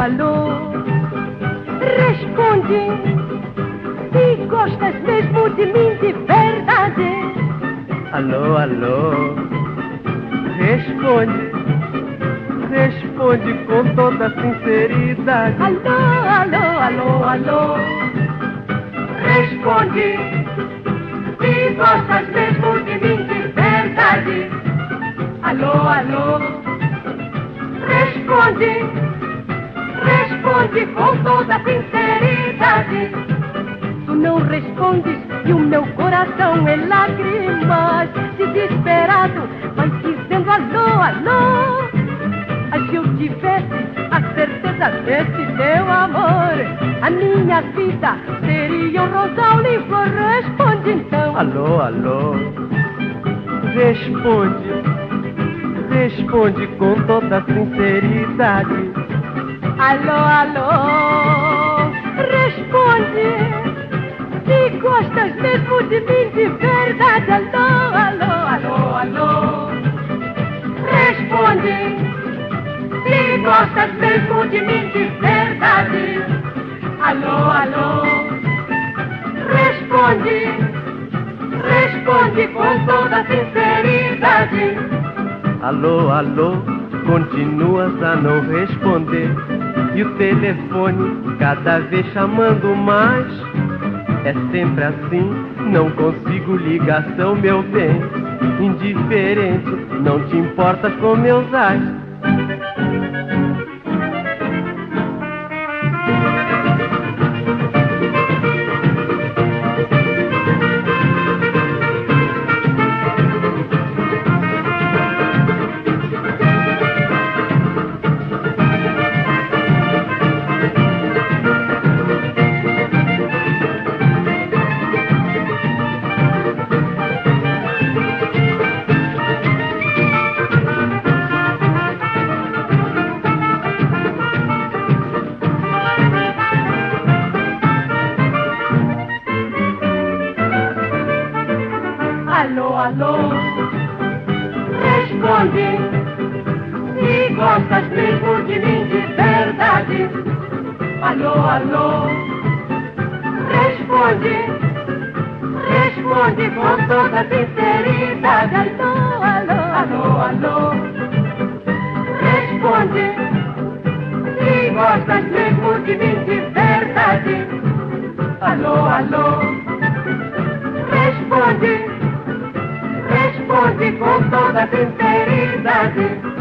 alô. Responde se gostas mesmo de mim de verdade. Alô, alô. Responde, responde com toda sinceridade. Alô, alô, alô, alô. Responde se gostas mesmo de mim de verdade. Alô, alô. Responde, responde com toda sinceridade. Tu não respondes e o meu coração é lágrimas. Desesperado, vai dizendo alô, alô. Ai, se eu tivesse a certeza desse teu amor, a minha vida seria um rosal em flor. Responde então. Alô, alô. Responde, responde com toda sinceridade. Alô, alô, responde. Se gostas mesmo de mim de verdade, alô, alô, alô, alô. Responde. Se gostas mesmo de mim de verdade, alô, alô. Responde. Responde com toda sinceridade. Alô, alô, continuas a não responder. E o telefone cada vez chamando mais. É sempre assim, não consigo ligação, meu bem. Indiferente, não te importas com meus ais. Alô, responde. Se gostas mesmo de mim de verdade. Alô, alô, responde. Responde com toda sinceridade. Alô, alô, alô, alô, responde. Se gostas mesmo de mim de verdade. Alô, alô, responde. Responde com toda sinceridade.